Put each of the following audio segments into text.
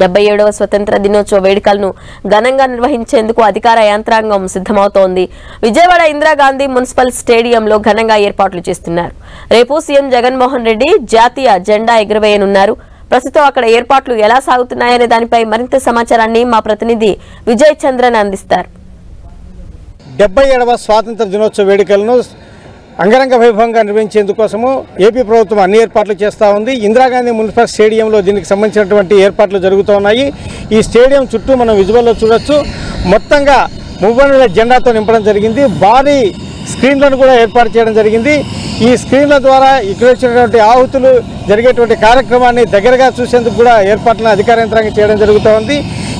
డెబ్బై ఏడవ స్వతంత్ర దినోత్సవ వేడుకలను ఘనంగా నిర్వహించేందుకు అధికార యంత్రాంగం సిద్ధమవుతోంది. విజయవాడ ఇందిరాగాంధీ మున్సిపల్ స్టేడియంలో ఘనంగా ఏర్పాట్లు చేస్తున్నారు. రేపు సీఎం జగన్మోహన్ రెడ్డి జాతీయ జెండా ఎగురవేయనున్నారు. ప్రస్తుతం అక్కడ ఏర్పాట్లు ఎలా సాగుతున్నాయనే దానిపై మరింత సమాచారాన్ని మా ప్రతినిధి విజయ్ చంద్రన్ అందిస్తారు. డెబ్బై ఏడవ స్వాతంత్ర దినోత్సవ వేడుకలను అంగరంగ వైభవంగా నిర్వహించేందుకోసము ఏపీ ప్రభుత్వం అన్ని ఏర్పాట్లు చేస్తూ ఉంది. ఇందిరాగాంధీ మున్సిపల్ స్టేడియంలో దీనికి సంబంధించినటువంటి ఏర్పాట్లు జరుగుతూ ఉన్నాయి. ఈ స్టేడియం చుట్టూ మనం విజువల్లో చూడొచ్చు. మొత్తంగా మువ్వన్నెల జెండాతో నింపడం జరిగింది. భారీ స్క్రీన్లను కూడా ఏర్పాటు చేయడం జరిగింది. ఈ స్క్రీన్ల ద్వారా ఇక్కడ వచ్చినటువంటి ఆహుతులు జరిగేటువంటి కార్యక్రమాన్ని దగ్గరగా చూసేందుకు కూడా ఏర్పాట్లను అధికార యంత్రాంగం చేయడం జరుగుతూ ఉంది.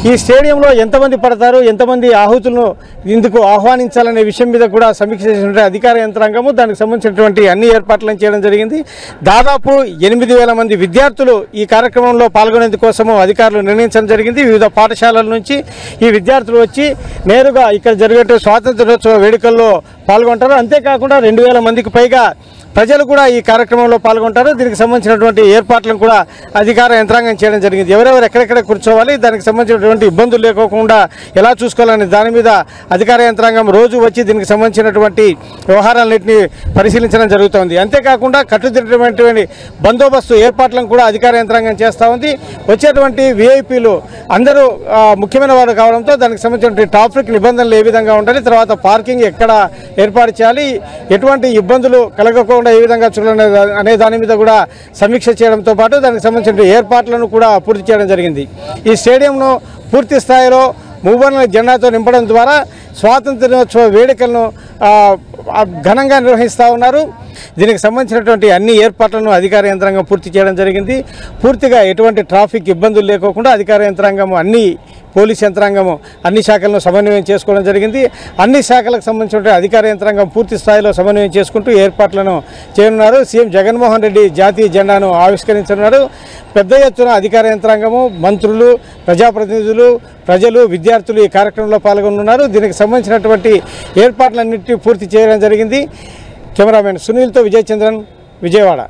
ఈ స్టేడియంలో ఎంతమంది పడతారు? ఎంతమంది ఆహుతులను ఇందుకు ఆహ్వానించాలనే విషయం మీద కూడా సమీక్ష చేసినటువంటి అధికార యంత్రాంగము దానికి సంబంధించినటువంటి అన్ని ఏర్పాట్లను చేయడం జరిగింది. దాదాపు ఎనిమిది వేల మంది విద్యార్థులు ఈ కార్యక్రమంలో పాల్గొనేందుకోసము అధికారులు నిర్ణయించడం జరిగింది. వివిధ పాఠశాలల నుంచి ఈ విద్యార్థులు వచ్చి నేరుగా ఇక్కడ జరిగే స్వాతంత్ర దినోత్సవ వేడుకల్లో పాల్గొంటారు. అంతేకాకుండా రెండు వేల మందికి పైగా ప్రజలు కూడా ఈ కార్యక్రమంలో పాల్గొంటారు. దీనికి సంబంధించినటువంటి ఏర్పాట్లను కూడా అధికార యంత్రాంగం చేయడం జరిగింది. ఎవరెవరు ఎక్కడెక్కడ కూర్చోవాలి? దానికి సంబంధించిన ఎటువంటి ఇబ్బందులు లేకోకుండా ఎలా చూసుకోవాలని దాని మీద అధికార యంత్రాంగం రోజు వచ్చి దీనికి సంబంధించినటువంటి వ్యవహారాలన్నింటినీ పరిశీలించడం జరుగుతోంది. అంతేకాకుండా కట్టుదిట్టమైనటువంటి బందోబస్తు ఏర్పాట్లను కూడా అధికార యంత్రాంగం చేస్తూ ఉంది. వచ్చేటువంటి విఐపీలు అందరూ ముఖ్యమైన వారు కావడంతో దానికి సంబంధించినటువంటి ట్రాఫిక్ నిబంధనలు ఏ విధంగా ఉండాలి తర్వాత పార్కింగ్ ఎక్కడ ఏర్పాటు చేయాలి ఎటువంటి ఇబ్బందులు కలగకుండా ఏ విధంగా చూడాలనే అనే దాని మీద కూడా సమీక్ష చేయడంతో పాటు దానికి సంబంధించిన ఏర్పాట్లను కూడా పూర్తి చేయడం జరిగింది. ఈ స్టేడియంను పూర్తి స్థాయిలో మూవర్ణ జెండాతో నింపడం ద్వారా స్వాతంత్ర దినోత్సవ వేడుకలను ఘనంగా నిర్వహిస్తూ ఉన్నారు. దీనికి సంబంధించినటువంటి అన్ని ఏర్పాట్లను అధికార యంత్రాంగం పూర్తి చేయడం జరిగింది. పూర్తిగా ఎటువంటి ట్రాఫిక్ ఇబ్బందులు లేకోకుండా అధికార యంత్రాంగం అన్ని పోలీస్ యంత్రాంగము అన్ని శాఖలను సమన్వయం చేసుకోవడం జరిగింది. అన్ని శాఖలకు సంబంధించిన అధికార యంత్రాంగం పూర్తి స్థాయిలో సమన్వయం చేసుకుంటూ ఏర్పాట్లను చేయనున్నారు. సీఎం జగన్మోహన్ రెడ్డి జాతీయ జెండాను ఆవిష్కరించనున్నారు. పెద్ద ఎత్తున అధికార యంత్రాంగము మంత్రులు ప్రజాప్రతినిధులు ప్రజలు విద్యార్థులు ఈ కార్యక్రమంలో పాల్గొనున్నారు. దీనికి సంబంధించినటువంటి ఏర్పాట్లన్నింటినీ పూర్తి చేయడం జరిగింది. కెమెరామెన్ సునీల్తో విజయచంద్రన్ విజయవాడ.